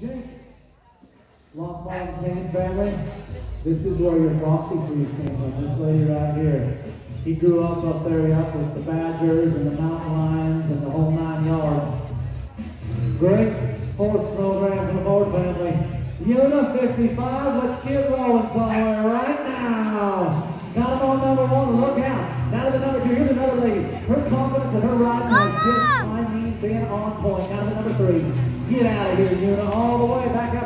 Jake, Lost Ball Kane family. This is where your Frosty Freeze came from. This lady right here. He grew up up there, up with the Badgers and the Mountain Lions and the whole nine yards. Great sports program for the Ford family. Una 55, let's get rolling somewhere right now. Got him on number one, look out. Now to the number two, here's another lady. Her confidence and her riding has just, I mean, been on point. Now to number three. Get out of here, Una, all the way back up